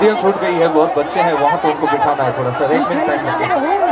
Video छूट गई है बहुत बच्चे हैं वहाँ तो उनको बिठाना है थोड़ा सा। एक मिनट टाइम